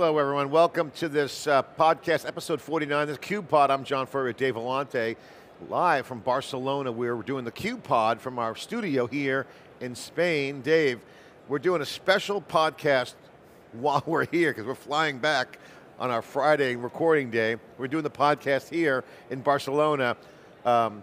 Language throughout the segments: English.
Hello, everyone. Welcome to this uh, podcast, episode 49. This Cube Pod. I'm John Furrier, Dave Vellante, live from Barcelona. We're doing the Cube Pod from our studio here in Spain. Dave, we're doing a special podcast while we're here because we're flying back on our Friday recording day. We're doing the podcast here in Barcelona. Um,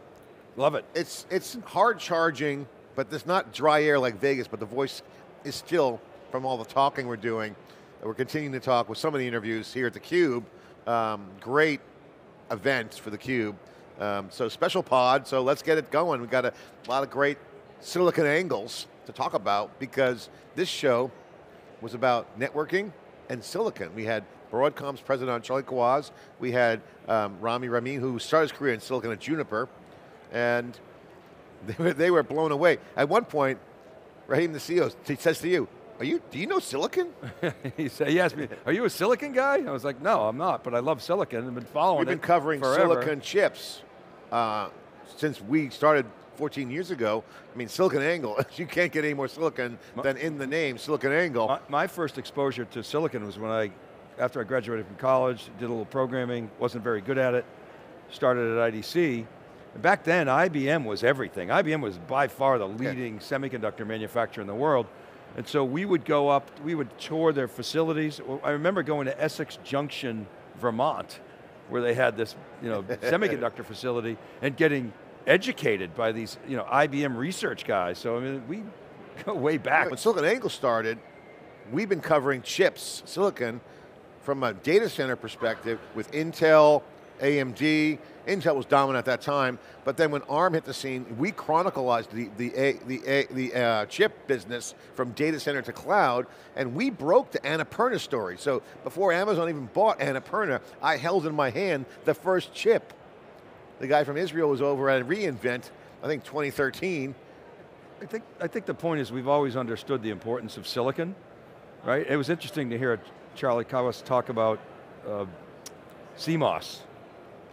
Love it. it's it's hard charging, but there's not dry air like Vegas. But the voice is still from all the talking we're doing. We're continuing to talk with some of the interviews here at the Cube. Um, great events for the Cube. Um, so special pod. So let's get it going. We've got a lot of great silicon angles to talk about because this show was about networking and silicon. We had Broadcom's president Charlie Kawwas. We had um, Rami Rahim, who started his career in silicon at Juniper, and they were, they were blown away. At one point, Rahim the CEO he says to you, "Are you? Do you know silicon? he said, he asked me, "Are you a silicon guy?" I was like, "No, I'm not, but I love silicon. I've been following We've been covering forever." silicon chips uh, since we started 14 years ago. I mean, Silicon Angle. You can't get any more silicon than in the name Silicon Angle. My, my first exposure to silicon was when I, after I graduated from college, did a little programming, wasn't very good at it, started at IDC. And back then, IBM was everything. IBM was by far the leading semiconductor manufacturer in the world. And so we would go up, we would tour their facilities. I remember going to Essex Junction, Vermont, where they had this you know, semiconductor facility and getting educated by these you know, IBM research guys. So I mean, we go way back. When Silicon Angle started, we've been covering chips, silicon, from a data center perspective with Intel, AMD. Intel was dominant at that time, but then when ARM hit the scene, we chronicalized the the A- the A- the uh, chip business from data center to cloud, and we broke the Annapurna story. So before Amazon even bought Annapurna, I held in my hand the first chip. The guy from Israel was over at reInvent, I think 2013. I think, I think the point is we've always understood the importance of silicon, right? It was interesting to hear Charlie Kawwas talk about uh, CMOS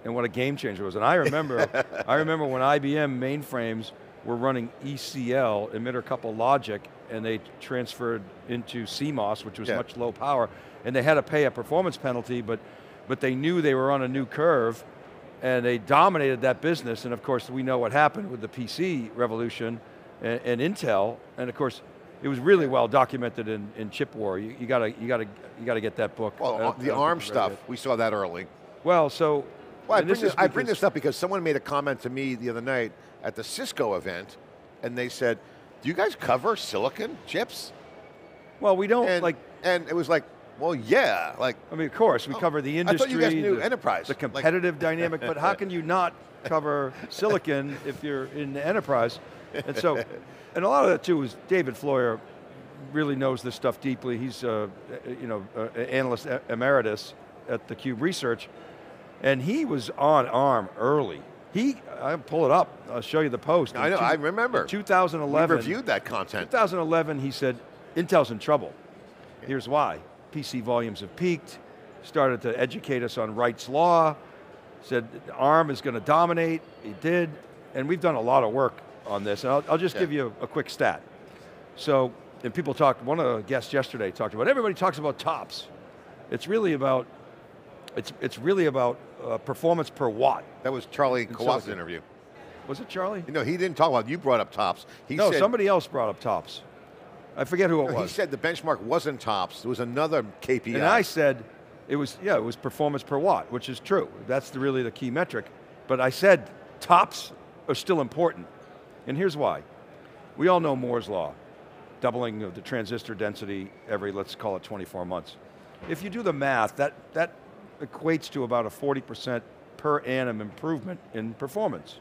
and what a game changer it was. And I remember, I remember when IBM mainframes were running ECL, emitter couple logic, and they transferred into CMOS, which was Yeah. much low power, and they had to pay a performance penalty, but, but they knew they were on a new curve, and they dominated that business, and of course we know what happened with the PC revolution and, and Intel, and of course it was really well documented in, in Chip War. You, you gotta, you gotta, you gotta get that book. Well, uh, I the ARM think you've read stuff, we saw that early. Well, so, Well, I bring, this, I bring this up because someone made a comment to me the other night at the Cisco event, and they said, "Do you guys cover silicon chips?" Well, we don't And like. and it was like, "Well, yeah." Like, I mean, of course, we Oh, cover the I industry. thought you guys knew the, enterprise, the like- competitive dynamic. But how can you not cover silicon if you're in the enterprise? And so, and a lot of that too is David Floyer really knows this stuff deeply. He's, uh, you know, uh, analyst emeritus at the Cube Research, and he was on ARM early. He, I'll pull it up. I'll show you the post. I In know, I remember. In we 2011. reviewed that content. 2011, he said, Intel's in trouble. Here's why. PC volumes have peaked, started to educate us on Wright's Law, said ARM is going to dominate, it did, and we've done a lot of work on this. And I'll, I'll just Yeah. give you a, a quick stat. So, and people talked, one of the guests yesterday talked about, everybody talks about tops. It's really about, it's, it's really about uh, performance per watt. That was Charlie silicon. interview. Was it Charlie? No, he didn't talk about. You brought up tops. He no, said, somebody else brought up tops. I forget who it He was. He said the benchmark wasn't tops. it was another KPI. And I said, it was, yeah, it was performance per watt, which is true. That's the, really the key metric. But I said tops are still important. And here's why. We all know Moore's law, doubling of the transistor density every, let's call it 24 months. If you do the math, that, that equates to about a 40% per annum improvement in performance.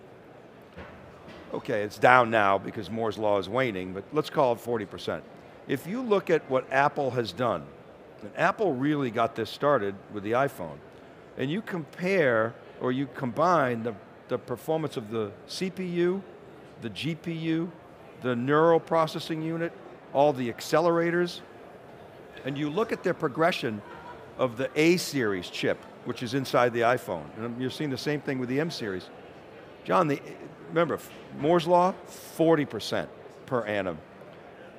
Okay, it's down now because Moore's law is waning, but let's call it 40%. If you look at what Apple has done, and Apple really got this started with the iPhone, and you compare or you combine the, the performance of the CPU, the GPU, the neural processing unit, all the accelerators, and you look at their progression of the A series chip, which is inside the iPhone, and you're seeing the same thing with the M series. John, the, remember, Moore's Law, 40% per annum.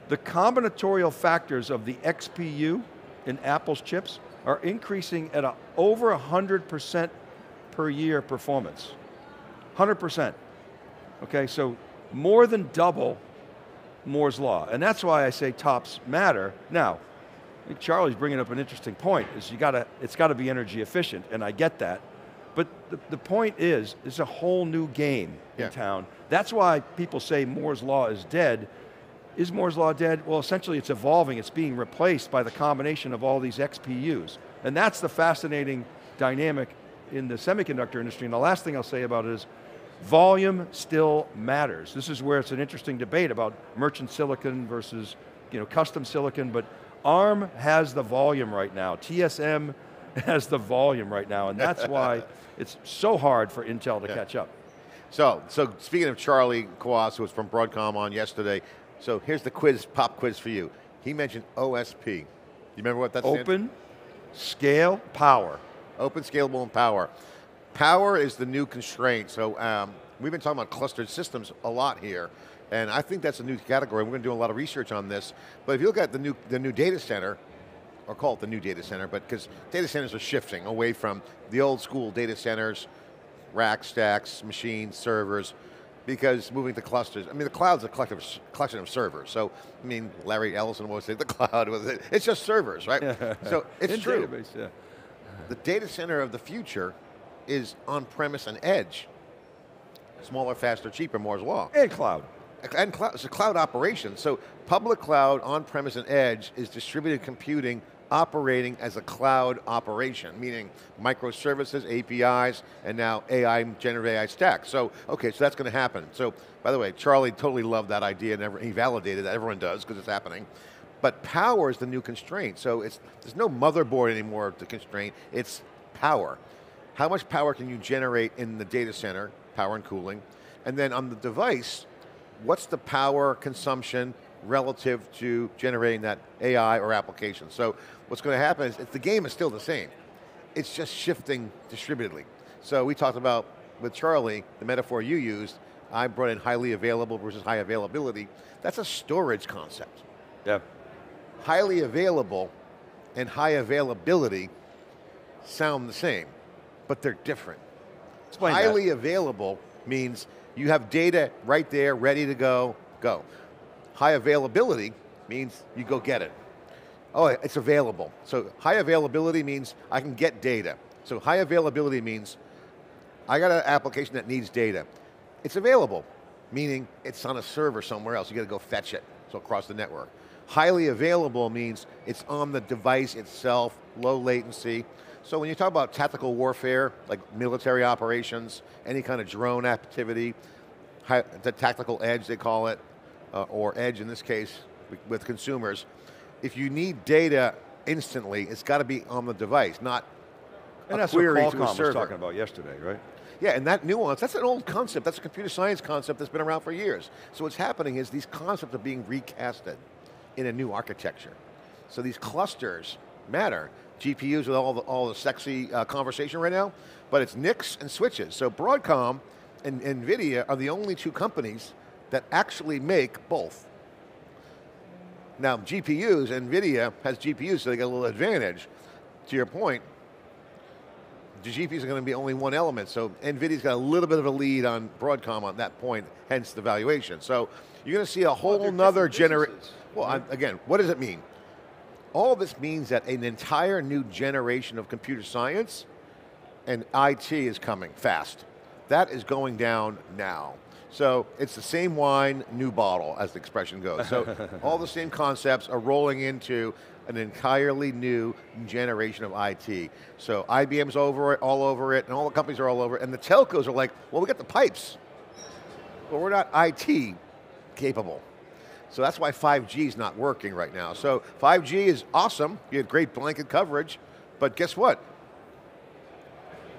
The combinatorial factors of the XPU in Apple's chips, are increasing at a, over 100% per year performance. 100%. Okay, so more than double Moore's Law. And that's why I say tops matter. Now, Charlie's bringing up an interesting point, is you got to, it's got to be energy efficient, and I get that. But the, the point is, it's a whole new game Yeah. in town. That's why people say Moore's Law is dead. Is Moore's Law dead? Well, essentially it's evolving, it's being replaced by the combination of all these XPUs. And that's the fascinating dynamic in the semiconductor industry. And the last thing I'll say about it is, volume still matters. This is where it's an interesting debate about merchant silicon versus you know, custom silicon, but ARM has the volume right now. TSM has the volume right now, and that's why it's so hard for Intel to catch up. So, so speaking of Charlie Kawwas, who was from Broadcom on yesterday, so here's the quiz, pop quiz for you. He mentioned OSP. You remember what that's Open, scale, power. Open, scalable, and power. Power is the new constraint. So um, we've been talking about clustered systems a lot here, and I think that's a new category. We're going to do a lot of research on this. But if you look at the new the new data center, or call it the new data center, but because data centers are shifting away from the old school data centers, rack stacks, machines, servers, because moving to clusters. I mean, the cloud's a collective collection of servers. So, I mean, Larry Ellison would say the cloud was it. It's just servers, right? so it's In true. database, yeah. The data center of the future is on-premise and edge. Smaller, faster, cheaper, Moore's law. And cloud. And cloud, it's a cloud operation. So public cloud, on-premise and edge is distributed computing operating as a cloud operation, meaning microservices, APIs, and now AI, generative AI stack. So, okay, so that's going to happen. So, by the way, Charlie totally loved that idea and he validated that, everyone does because it's happening. But power is the new constraint. So it's, there's no motherboard anymore to constraint, it's power. How much power can you generate in the data center, power and cooling? And then on the device, what's the power consumption relative to generating that AI or application? So what's going to happen is, the game is still the same. It's just shifting distributedly. So we talked about, with Charlie, the metaphor you used, I brought in highly available versus high availability. That's a storage concept Yeah. highly available and high availability sound the same, but they're different. Explain that. highly available means you have data right there, ready to go, go. High availability means you go get it. Oh, it's available. So high availability means I can get data. So high availability means I got an application that needs data. It's available, meaning it's on a server somewhere else. You got to go fetch it, so across the network. Highly available means it's on the device itself, low latency. So when you talk about tactical warfare, like military operations, any kind of drone activity, the tactical edge they call it, uh, or edge in this case with- consumers, if you need data instantly, it's got to be on the device, not And a that's what query to a Qualcomm was server. talking about yesterday, right? Yeah, and that nuance, that's an old concept. That's a computer science concept that's been around for years. So what's happening is these concepts are being recasted in a new architecture. So these clusters matter. GPUs with all the, all the sexy uh, conversation right now, but it's NICs and switches. So Broadcom and NVIDIA are the only two companies that actually make both. Now, GPUs, NVIDIA has GPUs, so they get a little advantage. To your point, the GPUs are going to be only one element, so NVIDIA's got a little bit of a lead on Broadcom on that point, hence the valuation. So you're going to see a whole they're nother generation. Well, I, again, what does it mean? All this means that an entire new generation of computer science and IT is coming fast. That is going down now. So it's the same wine, new bottle, as the expression goes. So all the same concepts are rolling into an entirely new generation of IT. So IBM's over it, all over it, and all the companies are all over it. And the telcos are like, well, we got the pipes. but we're not IT capable. So that's why 5G is not working right now. So 5G is awesome. You have great blanket coverage, but guess what?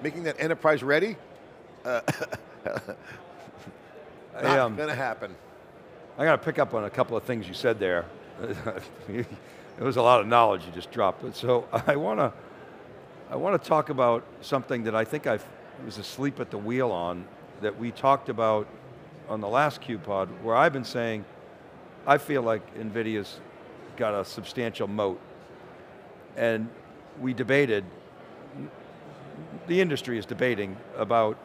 Making that enterprise ready, I, not um, going to happen. I got to pick up on a couple of things you said there. it was a lot of knowledge you just dropped. But so I want to, I want to talk about something that I think I was asleep at the wheel on that we talked about on the last QPod, where I've been saying, I feel like NVIDIA's got a substantial moat. And we debated, the industry is debating about,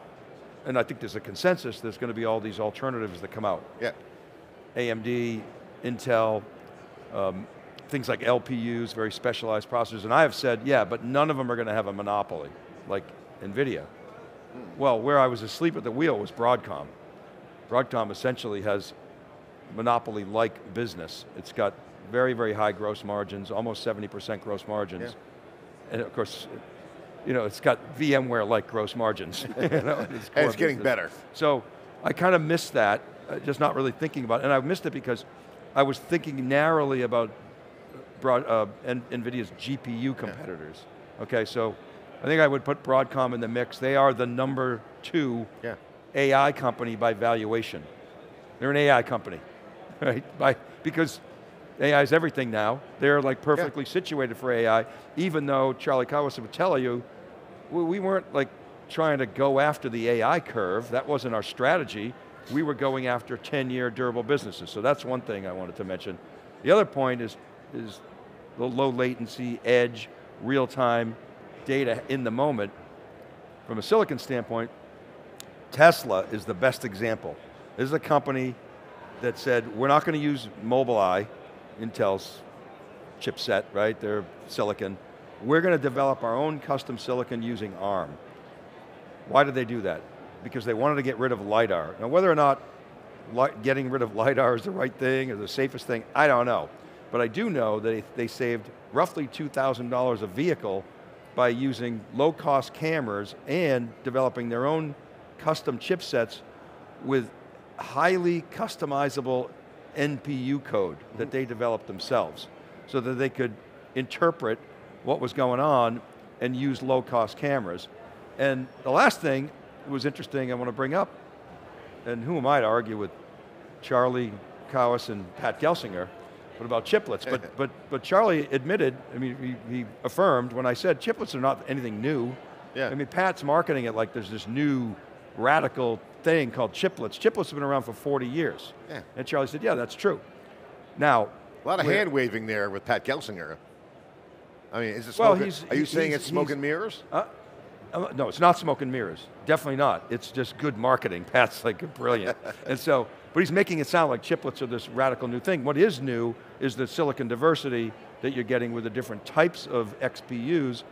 and I think there's a consensus, there's going to be all these alternatives that come out. Yeah. AMD, Intel, um, things like LPUs, very specialized processors, and I have said, yeah, but none of them are going to have a monopoly, like NVIDIA. Well, where I was asleep at the wheel was Broadcom. Broadcom essentially has monopoly-like business. It's got very, very high gross margins, almost 70% gross margins. Yeah. And of course, you know, it's got VMware-like gross margins. you know, And it's getting better. So I kind of missed that, uh, just not really thinking about it. And I missed it because I was thinking narrowly about broad, uh, NVIDIA's GPU competitors. Okay, so I think I would put Broadcom in the mix. They are the number two Yeah. AI company by valuation. They're an AI company, right? By, because AI is everything now. They're like perfectly situated for AI, even though Charlie Kawwas would tell you, we we weren't like trying to go after the AI curve. That wasn't our strategy. We were going after 10-year durable businesses. So that's one thing I wanted to mention. The other point is, is the low latency, edge, real-time data in the moment. From a silicon standpoint, Tesla is the best example. This is a company that said, we're not going to use Mobileye, Intel's chipset, right? They're silicon. We're going to develop our own custom silicon using ARM. Why did they do that? Because they wanted to get rid of LiDAR. Now whether or not getting rid of LiDAR is the right thing or the safest thing, I don't know. But I do know that they- they saved roughly $2,000 a vehicle by using low cost cameras and developing their own custom chipsets with highly customizable NPU code that they developed themselves so that they could interpret what was going on and use low cost cameras. And the last thing was interesting I want to bring up, and who am I to argue with Charlie Kawwas and Pat Gelsinger, but about chiplets. but, but, but Charlie admitted, I mean, he, he affirmed when I said chiplets are not anything new. Yeah. I mean, Pat's marketing it like there's this new radical thing called chiplets. Chiplets have been around for 40 years. Yeah. And Charlie said, yeah, that's true. Now, A lot of hand waving there with Pat Gelsinger. I mean, is it Well, he's- are you he's- saying it's smoke and mirrors? Uh, uh, no, it's not smoke and mirrors. Definitely not. It's just good marketing. Pat's like brilliant. and so, but he's making it sound like chiplets are this radical new thing. What is new is the silicon diversity that you're getting with the different types of XPUs.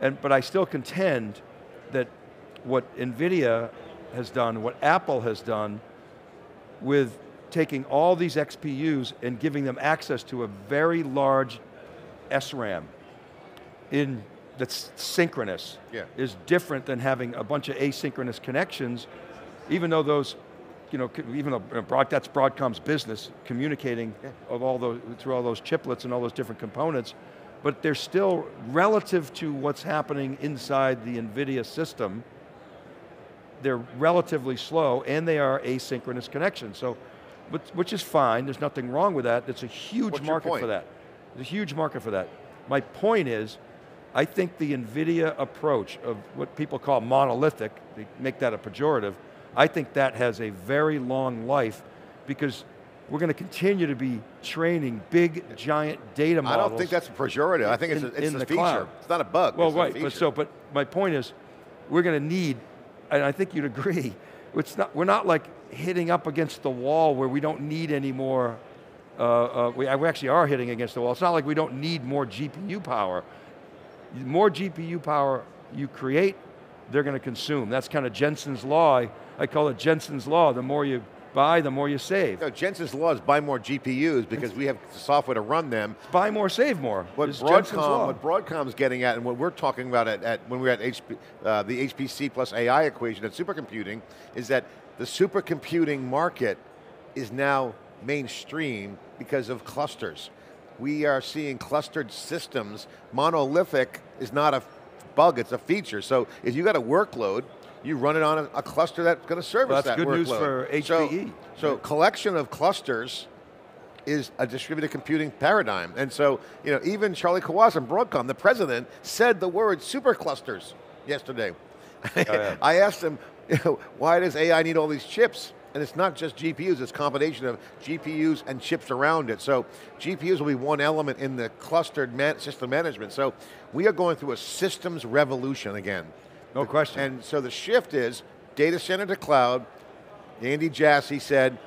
And, but I still contend that what NVIDIA has done, what Apple has done with taking all these XPUs and giving them access to a very large SRAM in that's synchronous Yeah. is different than having a bunch of asynchronous connections, even though those, you know, even though broad, that's Broadcom's business, communicating Yeah. of all those, through all those chiplets and all those different components, but they're still relative to what's happening inside the NVIDIA system, they're relatively slow and they are asynchronous connections. So, which, which is fine, there's nothing wrong with that. It's a huge What's market for that. There's a huge market for that. My point is, I think the NVIDIA approach of what people call monolithic, they make that a pejorative, I think that has a very long life because we're going to continue to be training big, giant data models. I don't think that's a pejorative. I think it's in- a, it's a the feature. cloud. It's not a bug. Well, it's right, but so, but my point is, we're going to need, and I think you'd agree, it's not, we're not like hitting up against the wall where we don't need any more, uh, uh, we, we actually are hitting against the wall. It's not like we don't need more GPU power. More GPU power you create, they're going to consume. That's kind of Jensen's law. I, I call it Jensen's law. The more you buy, the more you save. No, Jensen's law is buy more GPUs because we have software to run them. Buy more, save more. What law. Broadcom, what Broadcom's getting at, and what we're talking about at, at when we're at HP, uh, the HPC plus AI equation at supercomputing, is that the supercomputing market is now mainstream because of clusters. We are seeing clustered systems. Monolithic is not a bug; it's a feature. So if you got a workload, you run it on a, a cluster that's going to service Well, that's that good news for So- HPE. so collection of clusters is a distributed computing paradigm. And so, you know, even Charlie Kawwas from Broadcom, the president, said the word superclusters yesterday. Oh, yeah. I asked him, you know, why does AI need all these chips? and it's not just GPUs, it's a combination of GPUs and chips around it. So GPUs will be one element in the clustered man system management. So we are going through a systems revolution again. No question. And so the shift is data center to cloud. Andy Jassy said,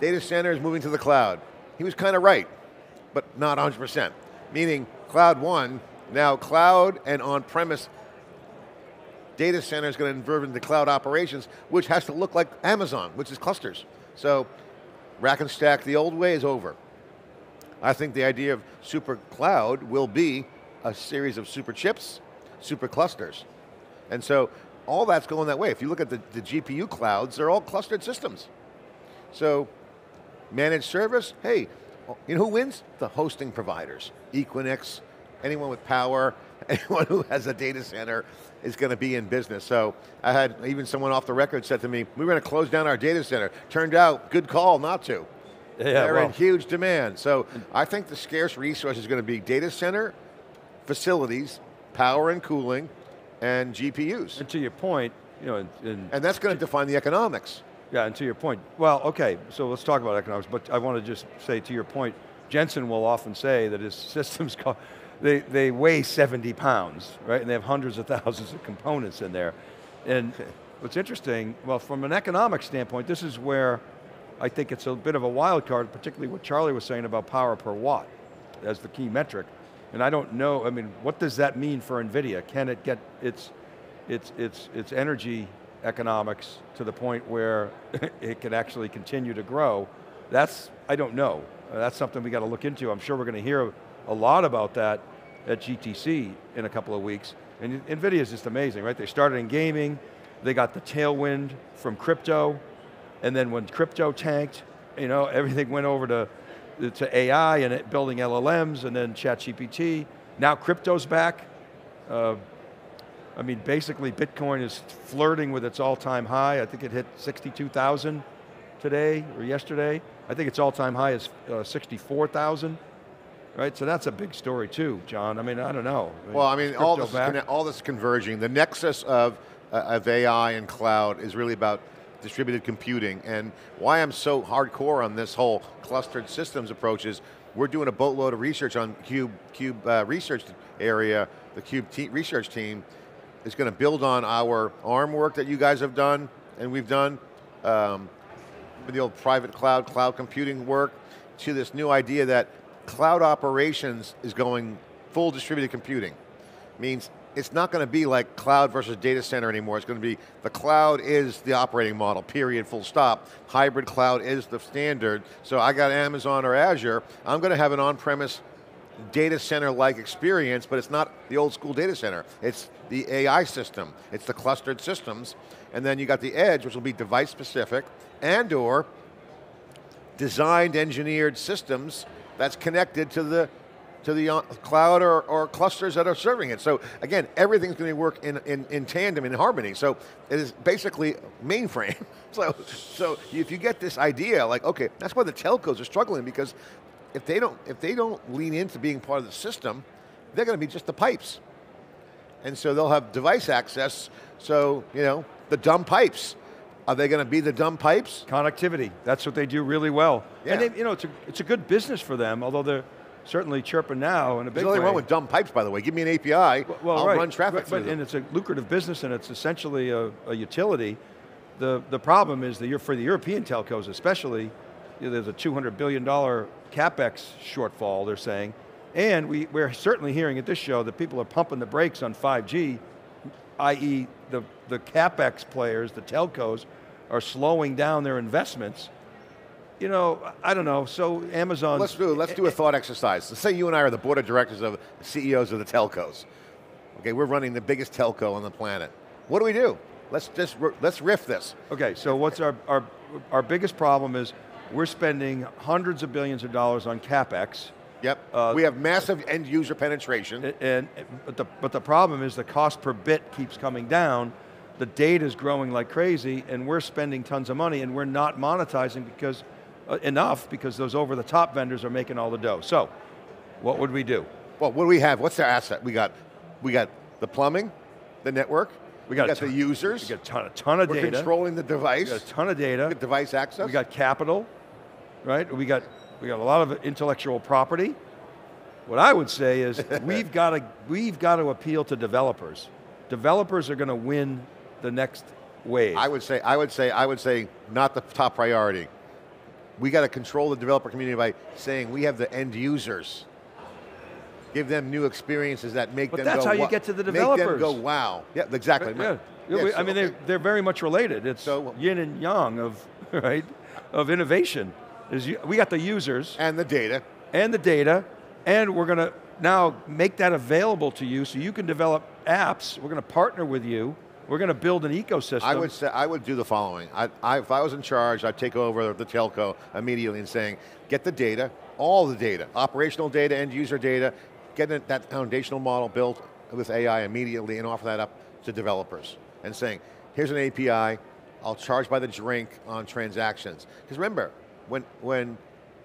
data center is moving to the cloud. He was kind of right, but not 100%. Meaning cloud one, now cloud and on-premise data center is going to convert into cloud operations, which has to look like Amazon, which is clusters. So rack and stack the old way is over. I think the idea of super cloud will be a series of super chips, super clusters. And so all that's going that way. If you look at the, the GPU clouds, they're all clustered systems. So managed service, hey, you know who wins? The hosting providers. Equinix, anyone with power, anyone who has a data center is going to be in business. So I had even someone off the record said to me, we were going to close down our data center. Turned out, good call not to. Yeah, They're well, in huge demand. So I think the scarce resource is going to be data center, facilities, power and cooling, and GPUs. and to your point, you know, in And that's going to define the economics. Yeah, and to your point, well, okay, so let's talk about economics, but I want to just say to your point, Jensen will often say that his systems, they, they weigh 70 pounds, right? And they have hundreds of thousands of components in there. And what's interesting, well, from an economic standpoint, this is where I think it's a bit of a wild card, particularly what Charlie was saying about power per watt as the key metric. And I don't know, I mean, what does that mean for NVIDIA? Can it get its, its, its, its energy economics to the point where it can actually continue to grow? That's, I don't know. That's something we got to look into. I'm sure we're going to hear a lot about that at GTC in a couple of weeks. And NVIDIA is just amazing, right? They started in gaming, they got the tailwind from crypto, and then when crypto tanked, you know, everything went over to, to AI and it, building LLMs and then ChatGPT. Now crypto's back. Uh, I mean, basically Bitcoin is flirting with its all-time high. I think it hit 62,000 today or yesterday. I think its all-time high is uh, 64,000. Right, so that's a big story too, John. I mean, I don't know. Well, I mean, all this, all this converging. The nexus of, uh, of AI and cloud is really about distributed computing. And why I'm so hardcore on this whole clustered systems approach is we're doing a boatload of research on Cube, Cube uh, research area. The Cube te- research team is going to build on our ARM work that you guys have done and we've done. Um, the old private cloud, cloud computing work, to this new idea that cloud operations is going full distributed computing. Means it's not going to be like cloud versus data center anymore. It's going to be the cloud is the operating model, period, full stop. Hybrid cloud is the standard. So I got Amazon or Azure, I'm going to have an on-premise data center-like experience, but it's not the old school data center. It's the AI system. It's the clustered systems. And then you got the edge, which will be device specific, and or designed, engineered systems that's connected to the to the uh, cloud or, or clusters that are serving it. So again, everything's going to work in, in, in tandem, in harmony. So it is basically mainframe. So, so if you get this idea, like, okay, that's why the telcos are struggling because if they don't, if they don't lean into being part of the system, they're going to be just the pipes. And so they'll have device access, so, you know, the dumb pipes. Are they going to be the dumb pipes? Connectivity, that's what they do really well. And Yeah. they, you know, it's a, it's a good business for them, although they're certainly chirping now in a big There's nothing way. wrong with dumb pipes, by the way. Give me an API, Well, I'll right, run traffic right, but, them. and it's a lucrative business and it's essentially a, a utility. The, the problem is that you're, for the European telcos especially, you know, there's a $200 billion capex shortfall, they're saying. And we, we're certainly hearing at this show that people are pumping the brakes on 5G, i.e. the, the capex players, the telcos, are slowing down their investments. You know, I don't know, so Amazon. Let's do let's do a thought exercise. Let's say you and I are the board of directors of CEOs of the telcos. Okay, we're running the biggest telco on the planet. What do we do? Let's just let's riff this. Okay, so what's our, our, our biggest problem is we're spending hundreds of billions of dollars on CapEx, Yep. Uh, we have massive end user penetration. and, and but, the, but the problem is the cost per bit keeps coming down, the data is growing like crazy, and we're spending tons of money, and we're not monetizing because Uh, enough because those over-the-top vendors are making all the dough. So, what would we do? well, what do we have? What's our asset? We got we got the plumbing, the network, We got, we got ton, the users. We got a ton, a ton of data. We're data. controlling the device. We got a ton of data. We got device access. We got capital, right? We got we got a lot of intellectual property. What I would say is we've got to we've got to appeal to developers. Developers are going to win the next wave. I would say, I would say, I would say, not the top priority. We got to control the developer community by saying we have the end users. Give them new experiences that make But them that's go. how you get to the developers. Make them go wow. Yeah, exactly. yeah. Yeah, so, I mean, okay. they're, they're very much related. It's So- yin and yang of right of innovation. Is we got the users and the data. and the data, and we're going to now make that available to you so you can develop apps. We're going to partner with you. We're going to build an ecosystem. I would say I would do the following. I, I, if I was in charge, I'd take over the telco immediately and saying, get the data, all the data, operational data, end user data, get that foundational model built with AI immediately and offer that up to developers. And saying, here's an API, I'll charge by the drink on transactions. Because remember, when, when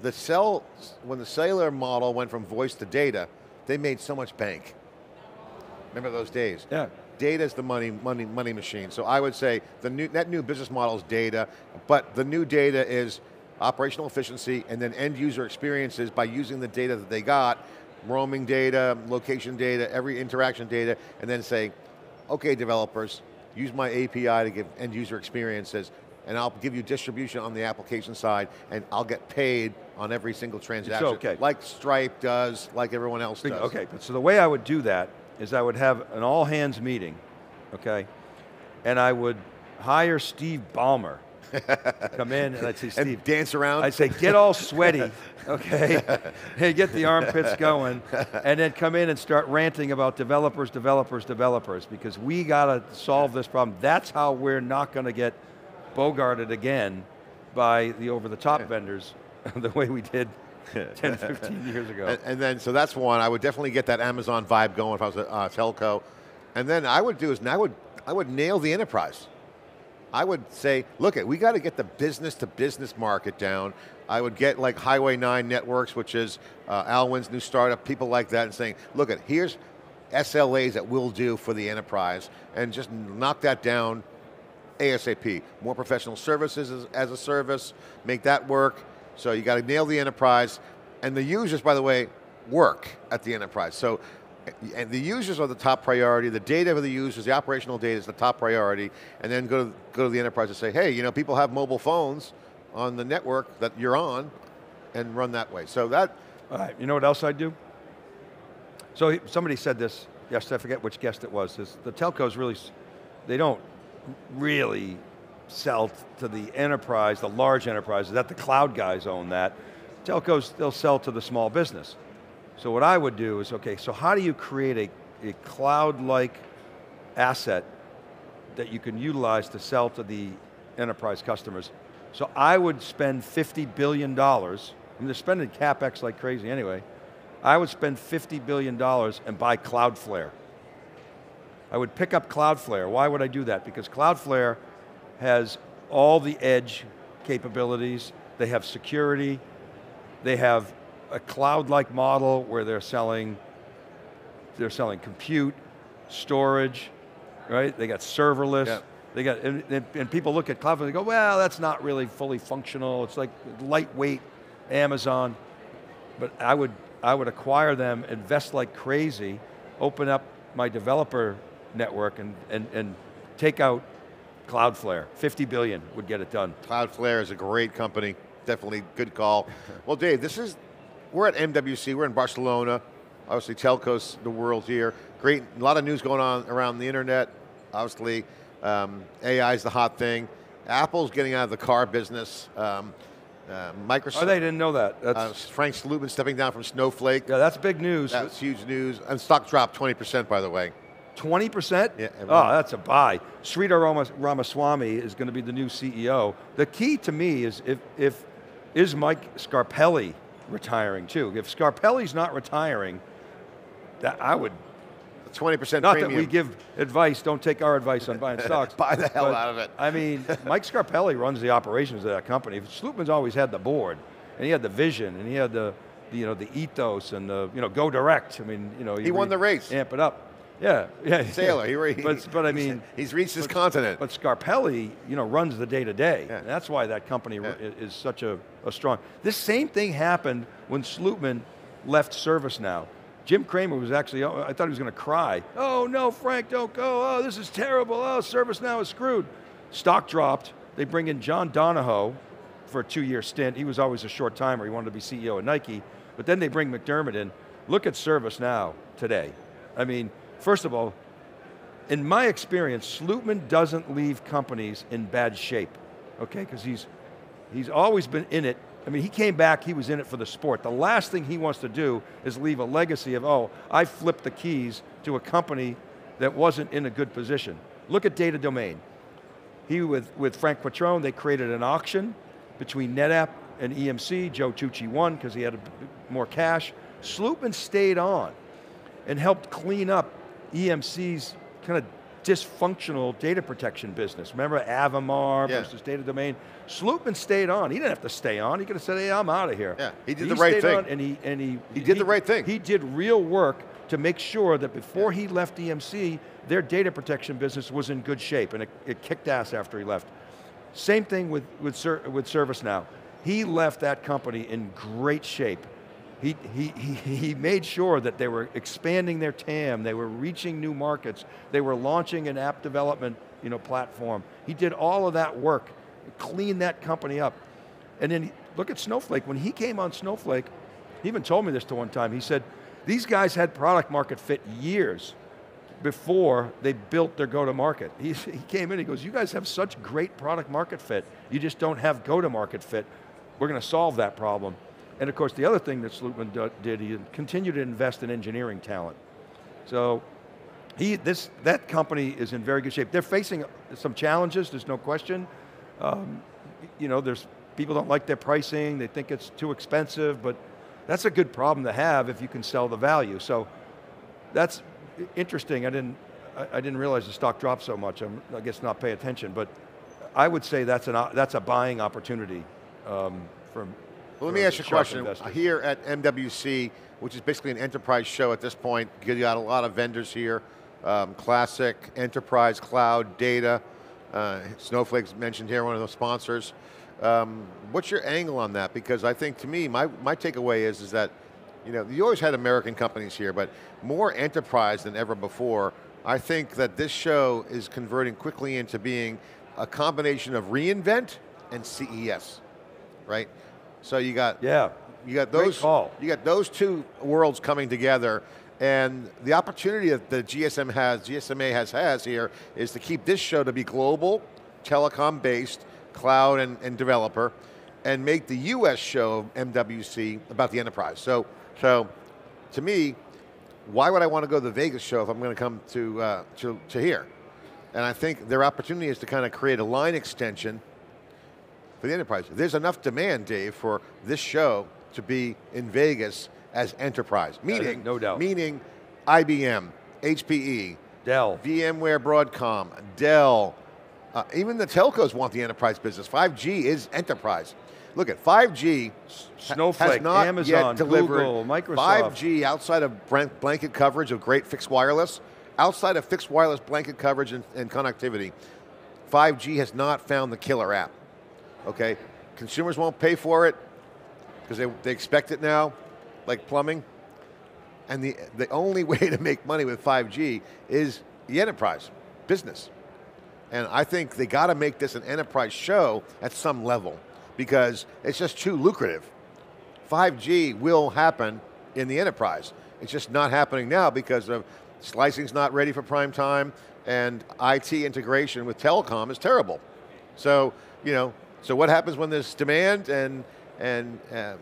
the cell, when the cellular model went from voice to data, they made so much bank. Remember those days? Yeah. Data is the money, money, money machine. So I would say the new, that new business model is data, but the new data is operational efficiency and then end user experiences by using the data that they got, roaming data, location data, every interaction data, and then say, okay developers, use my API to give end user experiences and I'll give you distribution on the application side and I'll get paid on every single transaction. okay. Like Stripe does, like everyone else does. Okay, so the way I would do that is I would have an all hands meeting, okay, and I would hire Steve Ballmer, come in, and I'd say, And Steve, dance around. I'd say, get all sweaty, okay? hey, get the armpits going, and then come in and start ranting about developers, developers, developers, because we got to solve this problem. That's how we're not going to get bogarted again by the over-the-top vendors the way we did 10, 15 years ago. And, and then, so that's one. I would definitely get that Amazon vibe going if I was a uh, telco. And then I would do is, I would, I would nail the enterprise. I would say, look, it, we got to get the business to business market down. I would get like Highway 9 Networks, which is uh, Allwyn's new startup, people like that, and saying, look, it, here's SLAs that we'll do for the enterprise, and just knock that down ASAP. More professional services as, as a service, make that work. So you got to nail the enterprise. And the users, by the way, work at the enterprise. So and the users are the top priority. The data of the users, the operational data is the top priority. And then go to, go to the enterprise and say, hey, you know, people have mobile phones on the network that you're on and run that way. So that, All right, you know what else I'd do? So somebody said this yesterday, I forget which guest it was, the telcos really, they don't really sell to the enterprise, the large enterprises, that the cloud guys own that. Telcos, they'll sell to the small business. So what I would do is, okay, so how do you create a, a cloud-like asset that you can utilize to sell to the enterprise customers. So I would spend $50 billion, I mean they're spending CapEx like crazy anyway, I would spend $50 billion and buy Cloudflare. I would pick up Cloudflare. Why would I do that? Because Cloudflare has all the edge capabilities, they have security, they have a cloud-like model where they're selling, they're selling compute, storage, right? They got serverless. Yeah. They got, and, and, and people look at Cloudflare and they go, well, that's not really fully functional. It's like lightweight Amazon. But I would, I would acquire them, invest like crazy, open up my developer network and, and, and take out Cloudflare. 50 billion would get it done. Cloudflare is a great company. Definitely good call. well, Dave, this is, we're at MWC, we're in Barcelona. Obviously, telcos, the world here. Great, a lot of news going on around the internet. Obviously, um, AI is the hot thing. Apple's getting out of the car business. Um, uh, Microsoft. Oh, they didn't know that. That's, uh, Frank Slootman stepping down from Snowflake. yeah, that's big news. That's huge news. And stock dropped 20%, by the way. 20%? Yeah, Oh, that's a buy. Sridhar Rama- Ramaswamy is going to be the new CEO. The key to me is if, if is Mike Scarpelli retiring too? If Scarpelli's not retiring, that I would, 20% not premium. that we give advice, don't take our advice on buying stocks. Buy the hell out of it. I mean, Mike Scarpelli runs the operations of that company. Slootman's always had the board, and he had the vision, and he had the, the, you know, the ethos and the, you know, go direct. I mean, you know, He won the race. Amp it up. Yeah, yeah. Sailor. He, he, but, but I mean, he's reached his continent. But Scarpelli, you know, runs the day to day. Yeah. That's why that company Yeah. is, is such a, a strong. This same thing happened when Slootman left ServiceNow. Jim Cramer was actually, oh, I thought he was going to cry. Oh no, Frank, don't go. Oh, this is terrible. Oh, ServiceNow is screwed. Stock dropped. They bring in John Donahoe for a two-year stint. He was always a short timer. He wanted to be CEO of Nike. But then they bring McDermott in. Look at ServiceNow today. I mean, first of all, in my experience, Slootman doesn't leave companies in bad shape, okay? Because he's, he's always been in it. I mean, he came back, he was in it for the sport. The last thing he wants to do is leave a legacy of, oh, I flipped the keys to a company that wasn't in a good position. Look at Data Domain. He, with, with Frank Patrone, they created an auction between NetApp and EMC. Joe Tucci won because he had a, more cash. Slootman stayed on and helped clean up EMC's kind of dysfunctional data protection business. Remember Avamar Yeah. versus Data Domain? Slootman stayed on. He didn't have to stay on. He could have said, hey, I'm out of here. Yeah, he did the right thing. and he, and he, He did the right thing. He did real work to make sure that before he left EMC, their data protection business was in good shape and it, it kicked ass after he left. Same thing with, with, with ServiceNow. He left that company in great shape. He, he, he, made sure that they were expanding their TAM, they were reaching new markets, they were launching an app development you know, platform. He did all of that work, cleaned that company up. And then look at Snowflake. When he came on Snowflake, he even told me this to one time. He said, these guys had product market fit years before they built their go-to-market. He, he came in, he goes, you guys have such great product market fit, you just don't have go-to-market fit. We're going to solve that problem. And of course, the other thing that Slootman did, he continued to invest in engineering talent. So he, this, that company is in very good shape. They're facing some challenges, there's no question. Um, you know, there's, people don't like their pricing, they think it's too expensive, but that's a good problem to have if you can sell the value. So that's interesting. I didn't, I, didn't realize the stock dropped so much. I'm, I guess not pay attention, but I would say that's, an, that's a buying opportunity um, for Well, let me ask you a question. investors. Here at MWC, which is basically an enterprise show at this point, you got a lot of vendors here, um, classic, enterprise, cloud, data. Uh, Snowflake's mentioned here, one of the sponsors. Um, what's your angle on that? Because I think to me, my, my takeaway is, is that you know, you always had American companies here, but more enterprise than ever before. I think that this show is converting quickly into being a combination of reInvent and CES, right? So you got Yeah, you got those. You got those two worlds coming together, and the opportunity that the GSM has, GSMA has has here, is to keep this show to be global, telecom based, cloud and, and developer, and make the U.S. show MWC about the enterprise. So, so to me, why would I want to go to the Vegas show if I'm going to come to uh, to to here? And I think their opportunity is to kind of create a line extension for the enterprise. There's enough demand, Dave, for this show to be in Vegas as enterprise. Meaning, no doubt. Meaning, IBM, HPE, Dell. VMware, Broadcom, Dell, uh, even the telcos want the enterprise business. 5G is enterprise. Look at 5G. Snowflake, has not Amazon, yet delivered Google, Microsoft. 5G outside of blanket coverage of great fixed wireless, outside of fixed wireless blanket coverage and, and connectivity. 5G has not found the killer app. Okay, consumers won't pay for it because they, they expect it now, like plumbing. And the, the only way to make money with 5G is the enterprise, business. And I think they got to make this an enterprise show at some level because it's just too lucrative. 5G will happen in the enterprise. It's just not happening now because of slicing's not ready for prime time and IT integration with telecom is terrible. So, you know, so what happens when there's demand and, and um,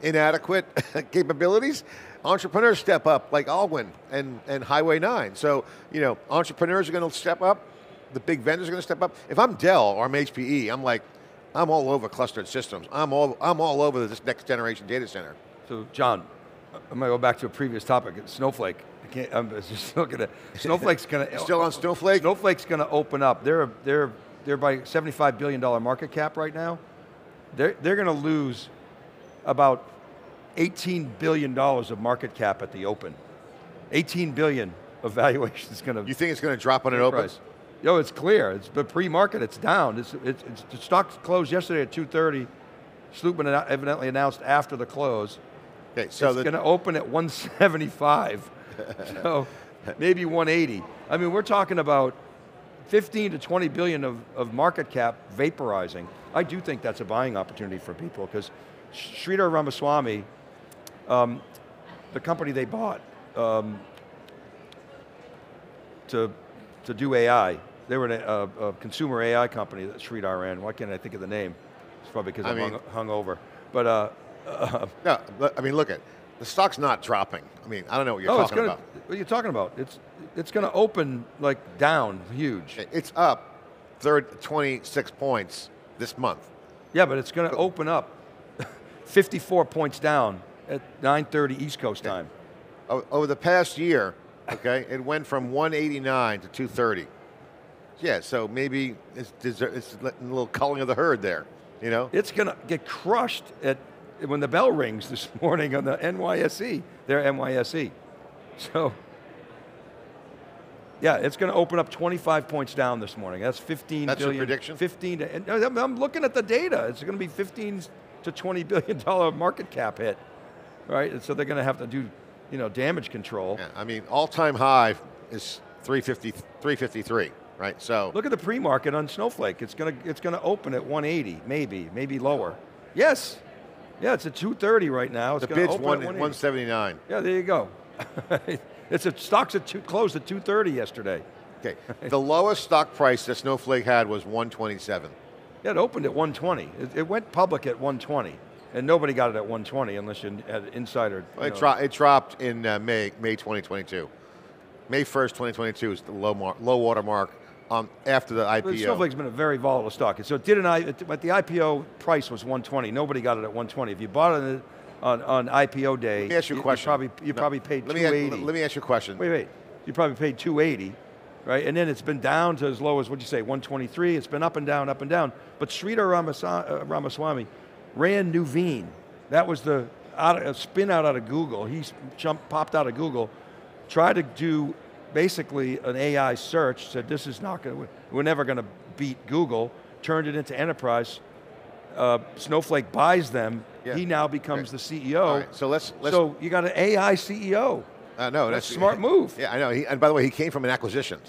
inadequate capabilities? Entrepreneurs step up like Allwyn and, and Highway 9. So, you know, entrepreneurs are going to step up. The big vendors are going to step up. If I'm Dell or I'm HPE, I'm like, I'm all over clustered systems. I'm all, I'm all over this next generation data center. So, John, I'm going to go back to a previous topic. Snowflake. I can't, I'm just looking at Snowflake's going to Still on Snowflake? Snowflake's going to open up. They're they're they're by 75 billion dollar market cap right now. They're they're going to lose about 18 billion dollars of market cap at the open. 18 billion of valuation is going to You think it's going to drop on an open? price. Yo, it's clear. It's the pre-market. It's down. It's, it's, it's the stock closed yesterday at 2:30. Slootman evidently announced after the close. Okay, so it's going to open at 175. so maybe 180. I mean, we're talking about 15 to 20 billion of, of market cap vaporizing. I do think that's a buying opportunity for people because Sridhar Ramaswamy, um, the company they bought um, to, to do AI, they were a, a, a consumer AI company that Sridhar ran. Why can't I think of the name? It's probably because I'm mean- hung, hung over. But uh, uh, no, but, I mean, look at the stock's not dropping. I mean, I don't know what you're oh, talking gonna, about. what are you talking about? It's, it's going to open like down, huge. It's up third 26 points this month. Yeah, but it's going to open up 54 points down at 9.30 East Coast time. O- Over the past year, okay, it went from 189 to 230. Yeah, so maybe it's, deser- it's a little culling of the herd there, you know? It's going to get crushed at when the bell rings this morning on the NYSE. They're NYSE. So, yeah, it's going to open up 25 points down this morning. That's 15 That's your prediction? 15 to, I'm- looking at the data. It's going to be 15 to 20 billion dollar market cap hit, right? And so they're going to have to do, you know, damage control. Yeah, I mean, all-time high is 350, 353, right? So Look at the pre-market on Snowflake. It's going to it's going to open at 180, maybe, maybe lower. Yes. Yeah, it's at 230 right now. It's the going to bid's open one, at 179. Yeah, there you go. it's a stocks at two, closed at 230 yesterday. Okay, the lowest stock price that Snowflake had was 127. Yeah, it opened at 120. It, it went public at 120, and nobody got it at 120 unless you had an insider. you It, dro- it dropped in uh, May, May 2022. May 1st, 2022 is the low, mar- low water mark um, after the But IPO. Snowflake's been a very volatile stock. So it did an I, but the IPO price was 120. Nobody got it at 120. If you bought it on, on IPO day, Let me ask you a question. probably, you No, probably paid let me, 280. let me ask you a question. Wait, wait. You probably paid 280, right? And then it's been down to as low as, what'd you say, 123? It's been up and down, up and down. But Sridhar uh, Ramaswamy ran Neeva. That was the out, a spin out out of Google. He jumped, popped out of Google, tried to do basically an AI search, said this is not going to, we're never going to beat Google, turned it into enterprise. Uh, Snowflake buys them. Yeah. He now becomes Okay. the CEO. Right, so let's, let's so you got an AI CEO. uh, no, That's that's a smart move. Yeah, I know. He, and by the way, he came from an acquisition.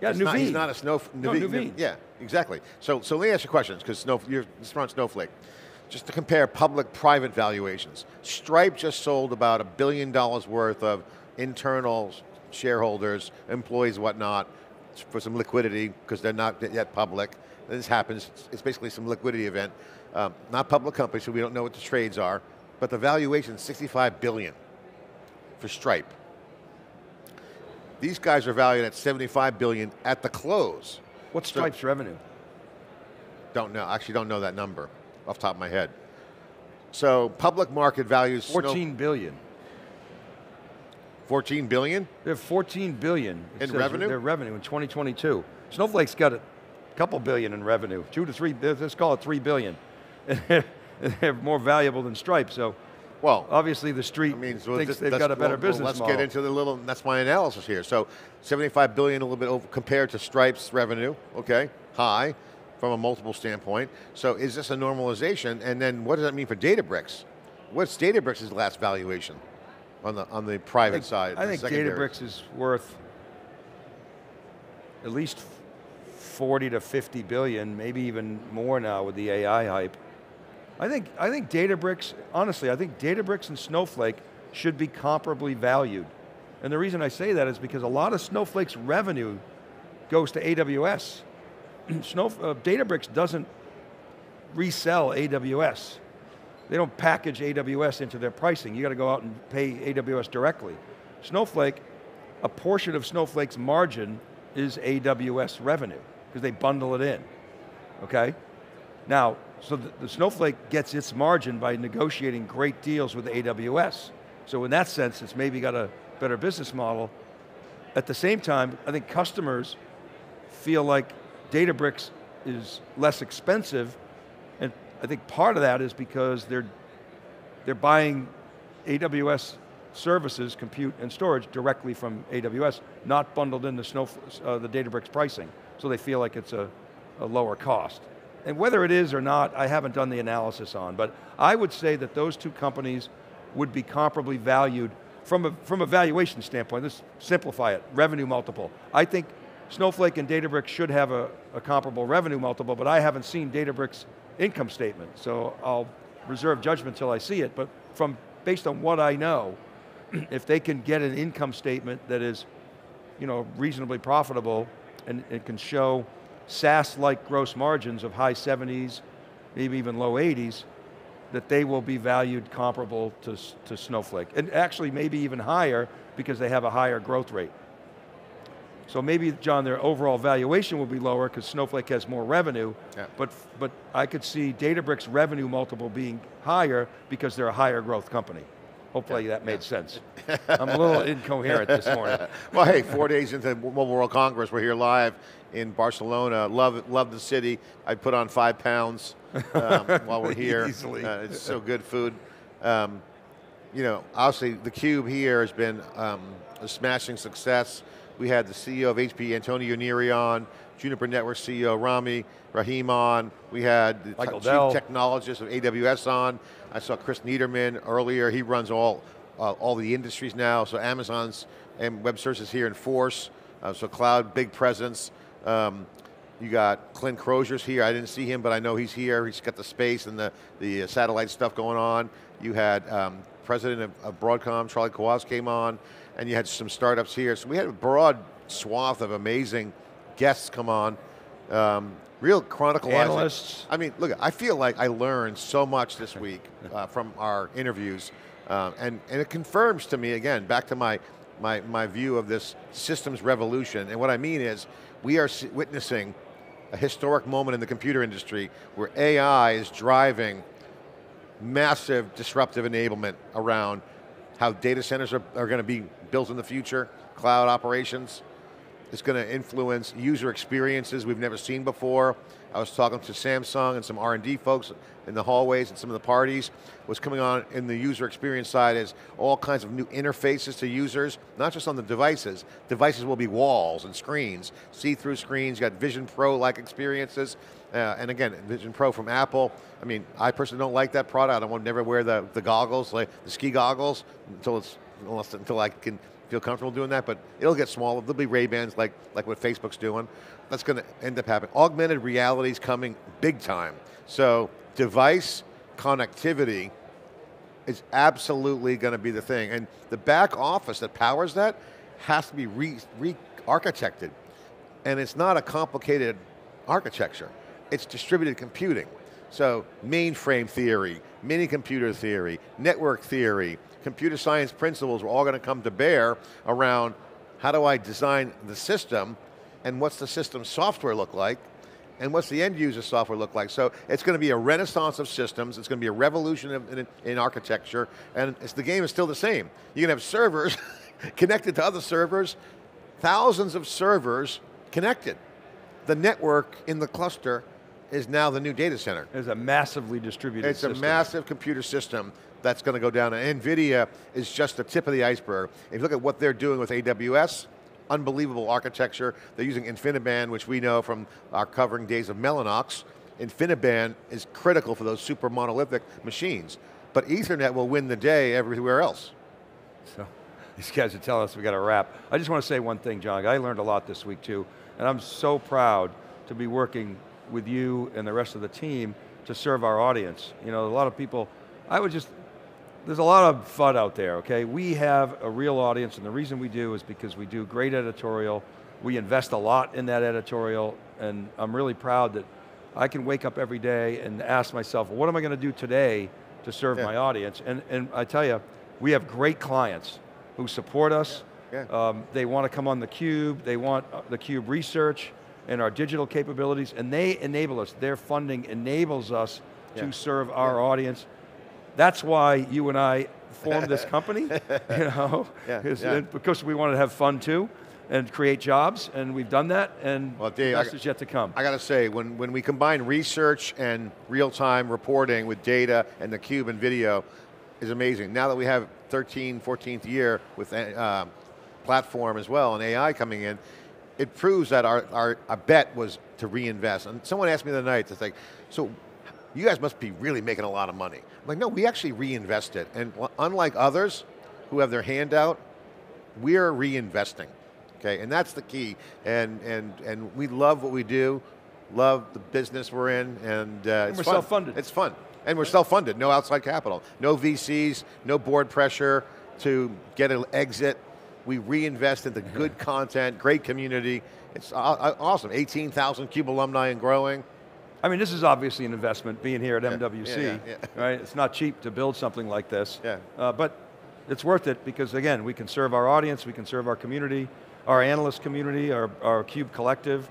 Yeah, It's not- he's not a snow. No, Neeva. Yeah, exactly. So, so let me ask you questions because snow, you're on Snowflake. Just to compare public-private valuations, Stripe just sold about a billion dollars worth of internal shareholders, employees, whatnot, for some liquidity because they're not yet public. This happens. It's basically some liquidity event. Um, not public company, so we don't know what the trades are. But the valuation is 65 billion for Stripe. These guys are valued at 75 billion at the close. What's So- Stripe's revenue? Don't know. Actually, don't know that number off the top of my head. So public market values Snow- 14 billion. 14 billion. They have 14 billion In revenue? Their revenue in 2022. Snowflake's got a couple billion in revenue, two to three. Let's call it three billion. They're more valuable than Stripe. So Well, obviously the street I mean, so thinks they've got a better well, well, business let's model. get into the little. That's my analysis here. So 75 billion, a little bit over compared to Stripe's revenue. Okay, high from a multiple standpoint. So is this a normalization? And then what does that mean for Databricks? What's Databricks' last valuation on the on the private side? I the think? Databricks is worth at least 40 to 50 billion, maybe even more now with the AI hype. I think, I think Databricks, honestly, I think Databricks and Snowflake should be comparably valued. And the reason I say that is because a lot of Snowflake's revenue goes to AWS. Snow, uh, Databricks doesn't resell AWS. They don't package AWS into their pricing. You got to go out and pay AWS directly. Snowflake, a portion of Snowflake's margin is AWS revenue because they bundle it in. Okay? Now, so the, the Snowflake gets its margin by negotiating great deals with AWS. So in that sense, it's maybe got a better business model. At the same time, I think customers feel like Databricks is less expensive, and I think part of that is because they're they're buying AWS services, compute and storage directly from AWS, not bundled into Snow, uh, the Databricks pricing. So they feel like it's a, a lower cost. And whether it is or not, I haven't done the analysis on, but I would say that those two companies would be comparably valued from a, from a valuation standpoint, let's simplify it, revenue multiple. I think Snowflake and Databricks should have a, a comparable revenue multiple, but I haven't seen Databricks income statement, so I'll reserve judgment until I see it, but from, based on what I know, if they can get an income statement that is you know, reasonably profitable and it can show SaaS-like gross margins of high 70s, maybe even low 80s, that they will be valued comparable to, to Snowflake. And actually maybe even higher because they have a higher growth rate. So maybe, John, their overall valuation will be lower because Snowflake has more revenue, yeah. but, but I could see Databricks revenue multiple being higher because they're a higher growth company. Hopefully that made sense. I'm a little incoherent this morning. well, hey, four days into Mobile World Congress, we're here live in Barcelona. Love, love the city. I put on five pounds um, while we're here. Easily. Uh, it's so good food. Um, you know, obviously the Cube here has been um, a smashing success. We had the CEO of HP, Antonio Neri on, Juniper Network CEO Rami Rahim on. We had the Michael chief technologist of AWS on. I saw Chris Niederman earlier. He runs all uh, all the industries now. So Amazon's and web services here in force. Uh, so cloud, big presence. Um, you got Clint Crozier's here. I didn't see him, but I know he's here. He's got the space and the, the uh, satellite stuff going on. You had um, president of, of, Broadcom, Charlie Kawwas came on, and you had some startups here. So we had a broad swath of amazing guests come on. Um, real chronicle analysts. I mean, look, I feel like I learned so much this week uh, from our interviews, um, and and it confirms to me again back to my my my view of this systems revolution. And what I mean is, we are witnessing a historic moment in the computer industry where AI is driving massive disruptive enablement around how data centers are, are going to be built in the future, cloud operations. It's going to influence user experiences we've never seen before. I was talking to Samsung and some R&D folks in the hallways and some of the parties. What's coming on in the user experience side is all kinds of new interfaces to users, not just on the devices. Devices will be walls and screens, see-through screens, you got Vision Pro-like experiences, uh, and again, Vision Pro from Apple. I mean, I personally don't like that product. I to never wear the, the goggles, like the ski goggles, until it's unless, until I can feel comfortable doing that, but it'll get smaller. There'll be Ray-Bans like, like what Facebook's doing. That's going to end up happening. Augmented reality is coming big time. So device connectivity is absolutely going to be the thing. And the back office that powers that has to be re-architected. Re and it's not a complicated architecture. It's distributed computing. So mainframe theory, mini computer theory, network theory, computer science principles are all going to come to bear around how do I design the system and what's the system software look like and what's the end user software look like. So it's going to be a renaissance of systems, it's going to be a revolution in, in architecture, and the game is still the same. You can have servers connected to other servers, thousands of servers connected. The network in the cluster is now the new data center. It's a massively distributed It's system. a massive computer system that's going to go down. And NVIDIA is just the tip of the iceberg. If you look at what they're doing with AWS, unbelievable architecture. They're using InfiniBand, which we know from our covering days of Mellanox. InfiniBand is critical for those super monolithic machines. But Ethernet will win the day everywhere else. So, these guys are telling us we got to wrap. I just want to say one thing, John. I learned a lot this week too, and I'm so proud to be working with you and the rest of the team to serve our audience. You know, a lot of people, I would just, there's a lot of FUD out there, okay? We have a real audience, and the reason we do is because we do great editorial, we invest a lot in that editorial, and I'm really proud that I can wake up every day and ask myself, what am I going to do today to serve yeah. my audience? And, and I tell you, we have great clients who support us. Yeah. Um, they want to come on theCUBE, they want uh, theCUBE research and our digital capabilities, and they enable us, their funding enables us to serve our audience that's why you and I formed this company, you know, yeah, yeah. because we wanted to have fun too and create jobs, and we've done that, and well, Dave, the best is yet to come. I got to say, when, when we combine research and real-time reporting with data and the cube and video, is amazing. Now that we have 13, 14th year with uh, platform as well and AI coming in, it proves that our, our, our bet was to reinvest. And someone asked me the other night, it's like, so you guys must be really making a lot of money. I'm like, no, we actually reinvest it. And unlike others who have their hand out, we're reinvesting. Okay, and that's the key. And and and we love what we do, love the business we're in, and, uh, and we're self-funded. It's fun, and we're self-funded. No outside capital, no VCs, no board pressure to get an exit. We reinvest into good content, great community. It's awesome. 18,000 CUBE alumni and growing. I mean, this is obviously an investment, being here at yeah, MWC, yeah, yeah, right? It's not cheap to build something like this, yeah. Uh, but it's worth it because again, we can serve our audience, we can serve our community, our analyst community, our, our CUBE collective,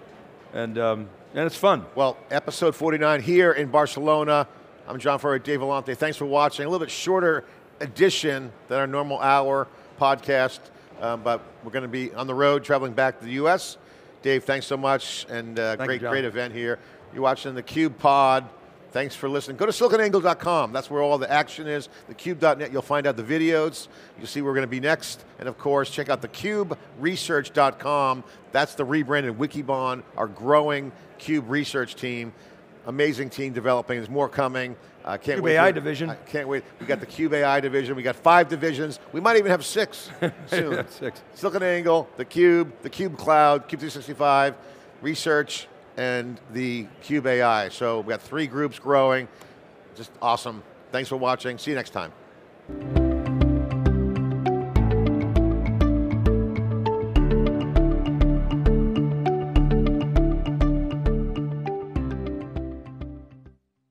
and, um, and it's fun. Well, episode 49 here in Barcelona. I'm John Furrier, Dave Vellante. Thanks for watching. A little bit shorter edition than our normal hour podcast, um, but we're going to be on the road traveling back to the US. Dave, thanks so much, and uh, great, you, great event here. You're watching the Cube Pod. Thanks for listening. Go to siliconangle.com. That's where all the action is. Thecube.net, you'll find out the videos. You'll see where we're going to be next. And of course, check out thecuberesearch.com. That's the rebranded Wikibon, our growing Cube research team. Amazing team developing. There's more coming. Uh, can't Cube wait AI division. I can't wait. We got the Cube AI division. We got five divisions. We might even have six soon. six. SiliconANGLE, the Cube, the Cube Cloud, Cube 365, research, and the Cube AI. So we got three groups growing. Just awesome. Thanks for watching. See you next time.